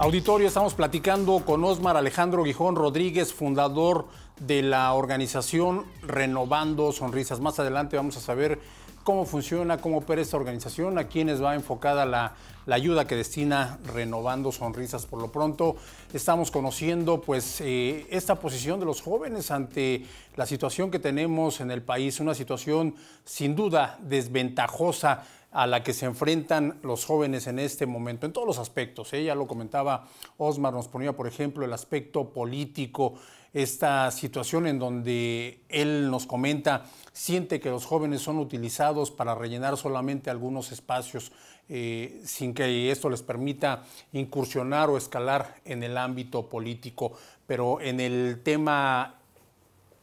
Auditorio, estamos platicando con Osmar Alejandro Guijón Rodríguez, fundador de la organización Renovando Sonrisas. Más adelante vamos a saber cómo funciona, cómo opera esta organización, a quiénes va enfocada la, ayuda que destina Renovando Sonrisas. Por lo pronto estamos conociendo pues eh, esta posición de los jóvenes ante la situación que tenemos en el país, una situación sin duda desventajosa a la que se enfrentan los jóvenes en este momento, en todos los aspectos. ¿eh? lo comentaba Osmar, nos ponía, por ejemplo, el aspecto político, esta situación en donde él nos comenta, siente que los jóvenes son utilizados para rellenar solamente algunos espacios eh, sin que esto les permita incursionar o escalar en el ámbito político. Pero en el tema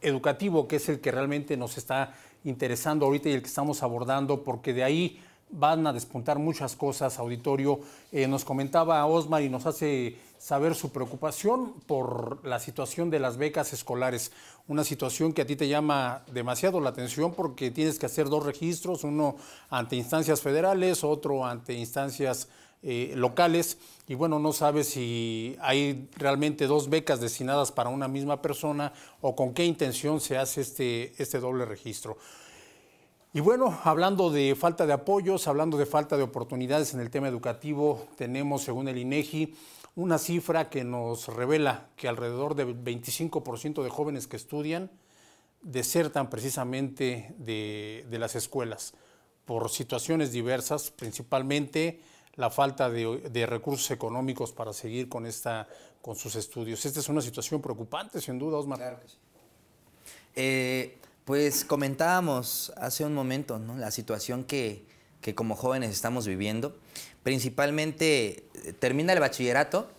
educativo, que es el que realmente nos está interesando ahorita y el que estamos abordando, porque de ahí van a despuntar muchas cosas, auditorio. Eh, nos comentaba Osmar y nos hace saber su preocupación por la situación de las becas escolares, una situación que a ti te llama demasiado la atención porque tienes que hacer dos registros, uno ante instancias federales, otro ante instancias eh, locales, y bueno, no sabes si hay realmente dos becas destinadas para una misma persona o con qué intención se hace este, este doble registro. Y bueno, hablando de falta de apoyos, hablando de falta de oportunidades en el tema educativo, tenemos, según el INEGI, una cifra que nos revela que alrededor del 25% de jóvenes que estudian desertan precisamente de, las escuelas por situaciones diversas, principalmente la falta de, recursos económicos para seguir con, esta, con sus estudios. Esta es una situación preocupante, sin duda, Osmar. Claro que sí. Eh, pues comentábamos hace un momento la situación que, como jóvenes estamos viviendo. Principalmente eh, termina el bachillerato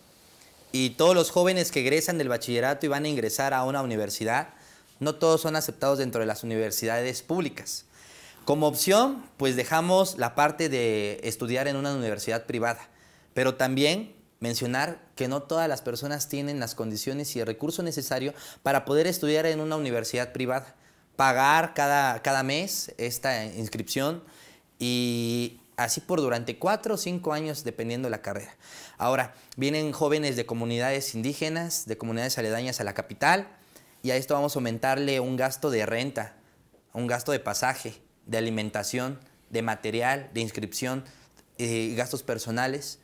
y todos los jóvenes que egresan del bachillerato y van a ingresar a una universidad, no todos son aceptados dentro de las universidades públicas. Como opción, pues dejamos la parte de estudiar en una universidad privada, pero también mencionar que no todas las personas tienen las condiciones y el recurso necesario para poder estudiar en una universidad privada pagar cada, cada mes esta inscripción y así por durante cuatro o cinco años dependiendo de la carrera. Ahora, vienen jóvenes de comunidades indígenas, de comunidades aledañas a la capital, y a esto vamos a aumentarle un gasto de renta, un gasto de pasaje, de alimentación, de material, de inscripción, eh, gastos personales.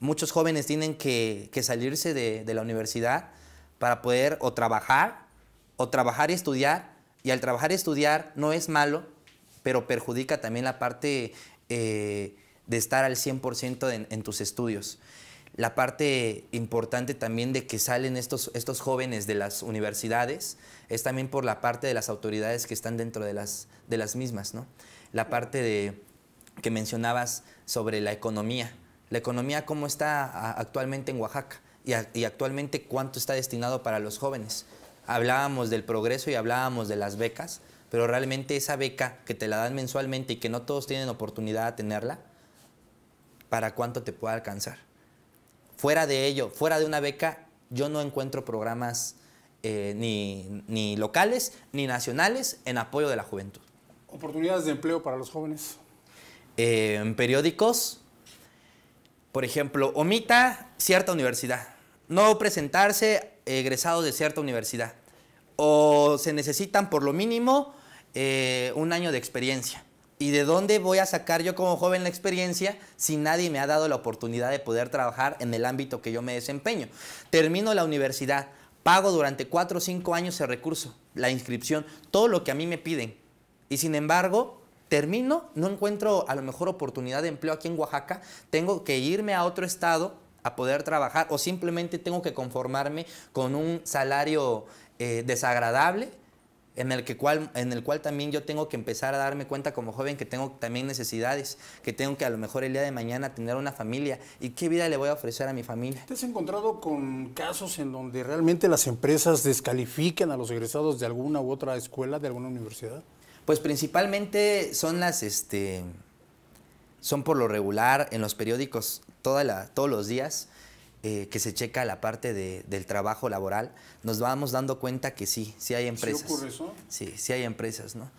Muchos jóvenes tienen que, salirse de, de la universidad para poder o trabajar, o trabajar y estudiar, y al trabajar y estudiar no es malo, pero perjudica también la parte eh, de estar al 100% en, tus estudios. La parte importante también de que salen estos, estos jóvenes de las universidades es también por la parte de las autoridades que están dentro de las, de las mismas. ¿no? La parte de, que mencionabas sobre la economía. La economía, cómo está actualmente en Oaxaca y actualmente cuánto está destinado para los jóvenes hablábamos del progreso y hablábamos de las becas, pero realmente esa beca que te la dan mensualmente y que no todos tienen oportunidad de tenerla, ¿para cuánto te puede alcanzar? Fuera de ello, fuera de una beca, yo no encuentro programas eh, ni, locales ni nacionales en apoyo de la juventud. ¿Oportunidades de empleo para los jóvenes? Eh, en periódicos, por ejemplo, omita cierta universidad. No presentarse egresados de cierta universidad o se necesitan por lo mínimo eh, un año de experiencia. ¿Y de dónde voy a sacar yo como joven la experiencia si nadie me ha dado la oportunidad de poder trabajar en el ámbito que yo me desempeño? Termino la universidad, pago durante cuatro o cinco años el recurso, la inscripción, todo lo que a mí me piden. Y sin embargo, termino, no encuentro a lo mejor oportunidad de empleo aquí en Oaxaca, tengo que irme a otro estado a poder trabajar o simplemente tengo que conformarme con un salario eh, desagradable en el, que cual, en el cual también yo tengo que empezar a darme cuenta como joven que tengo también necesidades, que tengo que a lo mejor el día de mañana tener una familia y qué vida le voy a ofrecer a mi familia. ¿Te has encontrado con casos en donde realmente las empresas descalifiquen a los egresados de alguna u otra escuela, de alguna universidad? Pues principalmente son las, este, son por lo regular en los periódicos toda la, todos los días eh, que se checa la parte de, del trabajo laboral, nos vamos dando cuenta que sí, sí hay empresas. ¿Sí ocurre eso? Sí, sí hay empresas, ¿no?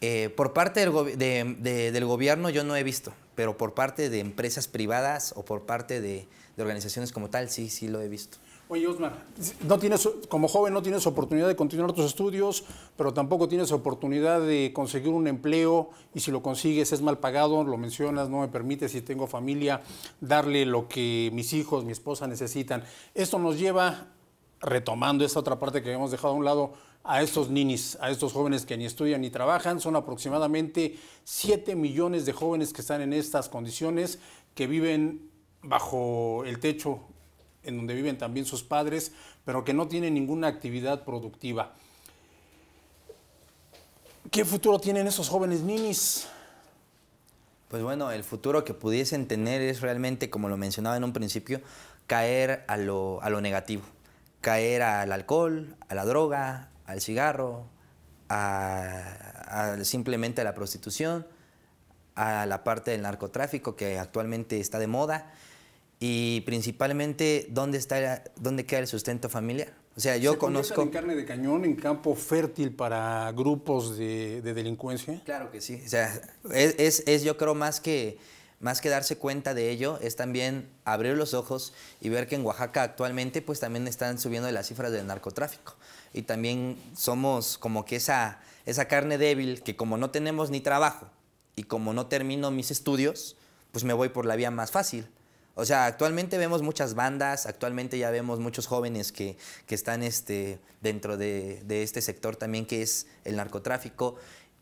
Eh, por parte del, del, gobierno yo no he visto, pero por parte de empresas privadas o por parte de, de organizaciones como tal, sí, sí lo he visto. Oye, Osmar, no tienes, como joven no tienes oportunidad de continuar tus estudios, pero tampoco tienes oportunidad de conseguir un empleo y si lo consigues es mal pagado, lo mencionas, no me permite si tengo familia darle lo que mis hijos, mi esposa necesitan. Esto nos lleva, retomando esta otra parte que habíamos dejado a un lado, a estos ninis, a estos jóvenes que ni estudian ni trabajan. Son aproximadamente 7 millones de jóvenes que están en estas condiciones, que viven bajo el techo en donde viven también sus padres, pero que no tienen ninguna actividad productiva. ¿Qué futuro tienen esos jóvenes ninis? Pues bueno, el futuro que pudiesen tener es realmente, como lo mencionaba en un principio, caer a lo, a lo negativo. Caer al alcohol, a la droga, al cigarro, a, simplemente a la prostitución, a la parte del narcotráfico que actualmente está de moda y principalmente dónde está dónde queda el sustento familiar. O sea, yo ¿Se conozco en carne de cañón en campo fértil para grupos de, delincuencia. Claro que sí. O sea, es, es, yo creo más que más que darse cuenta de ello, es también abrir los ojos y ver que en Oaxaca actualmente pues también están subiendo las cifras del narcotráfico. Y también somos como que esa, esa carne débil que como no tenemos ni trabajo y como no termino mis estudios, pues me voy por la vía más fácil. O sea, actualmente vemos muchas bandas, actualmente ya vemos muchos jóvenes que, están este, dentro de, este sector también, que es el narcotráfico.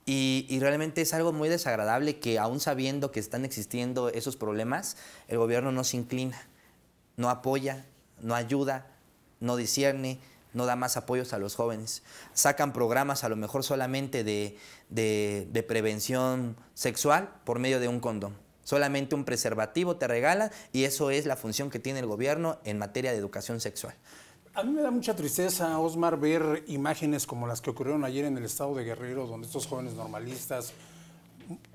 Y, realmente es algo muy desagradable que aún sabiendo que están existiendo esos problemas, el gobierno no se inclina, no apoya, no ayuda, no discierne, no da más apoyos a los jóvenes. Sacan programas a lo mejor solamente de, de prevención sexual por medio de un condón Solamente un preservativo te regala y eso es la función que tiene el gobierno en materia de educación sexual. A mí me da mucha tristeza, Osmar, ver imágenes como las que ocurrieron ayer en el estado de Guerrero, donde estos jóvenes normalistas,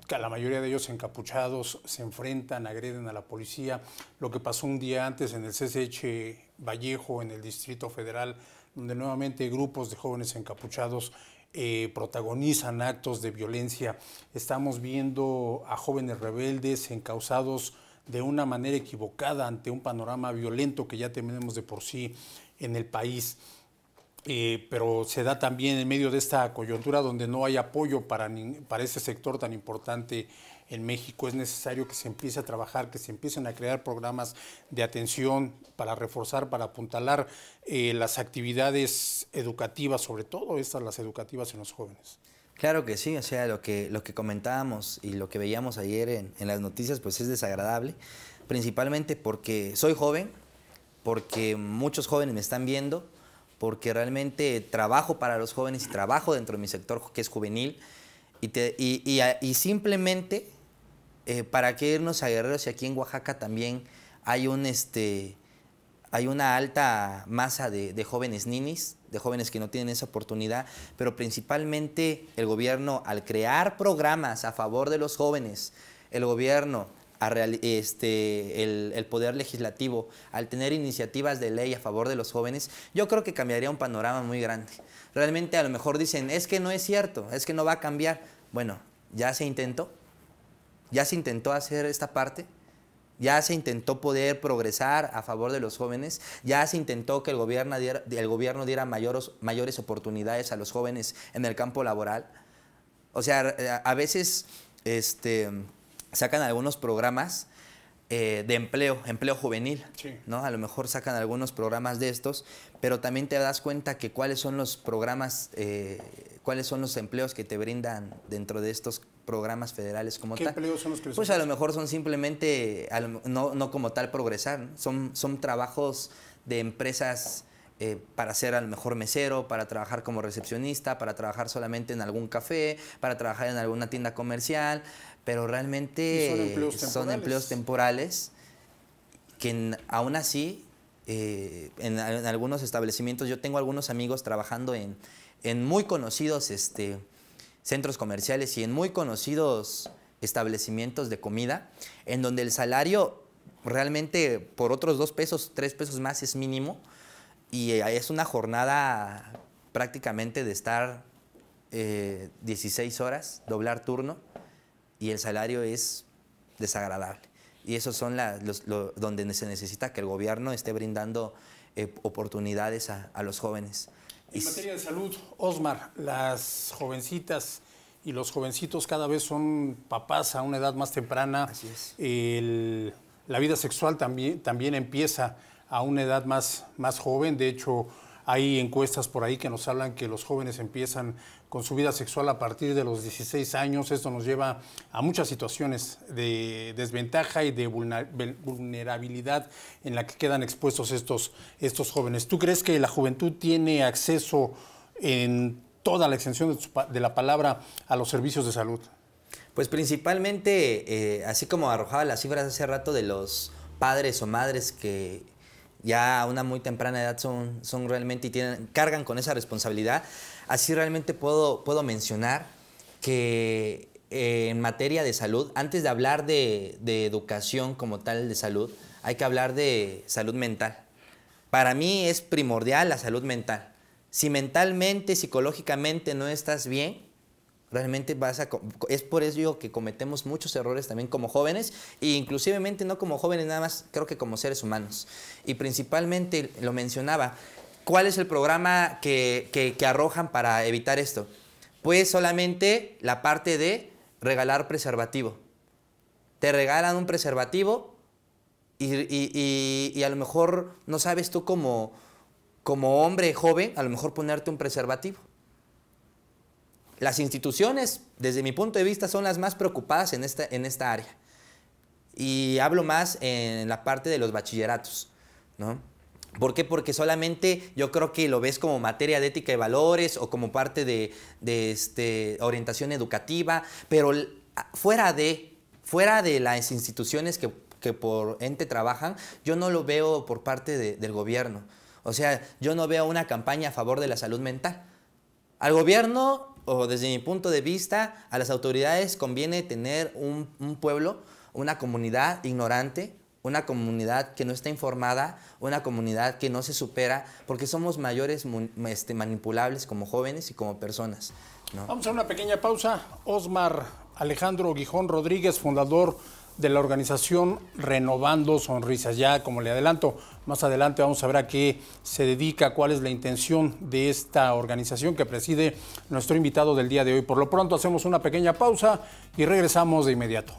que la mayoría de ellos encapuchados, se enfrentan, agreden a la policía. Lo que pasó un día antes en el CCH Vallejo, en el Distrito Federal, donde nuevamente grupos de jóvenes encapuchados eh, protagonizan actos de violencia. Estamos viendo a jóvenes rebeldes encausados de una manera equivocada ante un panorama violento que ya tenemos de por sí en el país. Eh, pero se da también en medio de esta coyuntura donde no hay apoyo para, para este sector tan importante en México. Es necesario que se empiece a trabajar, que se empiecen a crear programas de atención para reforzar, para apuntalar eh, las actividades educativas, sobre todo estas las educativas en los jóvenes. Claro que sí, o sea, lo que, lo que comentábamos y lo que veíamos ayer en, en las noticias, pues es desagradable, principalmente porque soy joven, porque muchos jóvenes me están viendo, porque realmente trabajo para los jóvenes y trabajo dentro de mi sector que es juvenil, y, y, y, simplemente eh, ¿para qué irnos a Guerrero si aquí en Oaxaca también hay, un, este, hay una alta masa de, jóvenes ninis, de jóvenes que no tienen esa oportunidad, pero principalmente el gobierno al crear programas a favor de los jóvenes, el gobierno, este, el, poder legislativo, al tener iniciativas de ley a favor de los jóvenes, yo creo que cambiaría un panorama muy grande. Realmente a lo mejor dicen, es que no es cierto, es que no va a cambiar. Bueno, ya se intentó, ya se intentó hacer esta parte, ya se intentó poder progresar a favor de los jóvenes, ya se intentó que el gobierno diera, el gobierno diera mayores, mayores oportunidades a los jóvenes en el campo laboral. O sea, a veces este, sacan algunos programas eh, de empleo, empleo juvenil, ¿no? A lo mejor sacan algunos programas de estos, pero también te das cuenta que cuáles son los programas, eh, cuáles son los empleos que te brindan dentro de estos programas federales como ¿Qué tal. empleos son los que Pues a lo mejor son simplemente, no, no como tal progresar, son, son trabajos de empresas eh, para ser a lo mejor mesero, para trabajar como recepcionista, para trabajar solamente en algún café, para trabajar en alguna tienda comercial, pero realmente son empleos temporales, que aún así, eh, en, algunos establecimientos, yo tengo algunos amigos trabajando en, en muy conocidos este, centros comerciales y en muy conocidos establecimientos de comida, en donde el salario realmente por otros dos pesos, tres pesos más es mínimo y es una jornada prácticamente de estar 16 horas, doblar turno, y el salario es desagradable. Y esos son los, donde se necesita que el gobierno esté brindando oportunidades a, a los jóvenes. En materia de salud, Osmar, las jovencitas y los jovencitos cada vez son papás a una edad más temprana. Así es. la vida sexual también, también empieza a una edad más, más joven. De hecho, hay encuestas por ahí que nos hablan que los jóvenes empiezan con su vida sexual a partir de los 16 años. Esto nos lleva a muchas situaciones de desventaja y de vulnerabilidad en la que quedan expuestos estos, estos jóvenes. ¿Tú crees que la juventud tiene acceso en toda la extensión de, la palabra a los servicios de salud? Pues principalmente, eh, así como arrojaba las cifras hace rato de los padres o madres que ya a una muy temprana edad son, son realmente y tienen, cargan con esa responsabilidad. Así realmente puedo, puedo mencionar que eh, en materia de salud, antes de hablar de, de, educación como tal de salud, hay que hablar de salud mental. Para mí es primordial la salud mental. Si mentalmente, psicológicamente no estás bien, Realmente vas a, es por ello que cometemos muchos errores también como jóvenes e inclusivemente no como jóvenes nada más, creo que como seres humanos. Y principalmente, lo mencionaba, ¿cuál es el programa que, que, arrojan para evitar esto? Pues solamente la parte de regalar preservativo. Te regalan un preservativo y, y, y, a lo mejor no sabes tú como, como hombre joven, a lo mejor ponerte un preservativo. Las instituciones, desde mi punto de vista, son las más preocupadas en esta, en esta área. Y hablo más en la parte de los bachilleratos, ¿no? ¿Por qué? Porque solamente yo creo que lo ves como materia de ética y valores o como parte de, este, orientación educativa, pero fuera de, fuera de las instituciones que, por ente trabajan, yo no lo veo por parte del gobierno. O sea, yo no veo una campaña a favor de la salud mental. Al gobierno o desde mi punto de vista, a las autoridades conviene tener un, pueblo, una comunidad ignorante, una comunidad que no está informada, una comunidad que no se supera, porque somos mayores este, manipulables como jóvenes y como personas. Vamos a una pequeña pausa. Osmar Alejandro Guijón Rodríguez, fundador de la organización Renovando Sonrisas. Ya, como le adelanto, más adelante vamos a ver a qué se dedica, cuál es la intención de esta organización que preside nuestro invitado del día de hoy. Por lo pronto hacemos una pequeña pausa y regresamos de inmediato.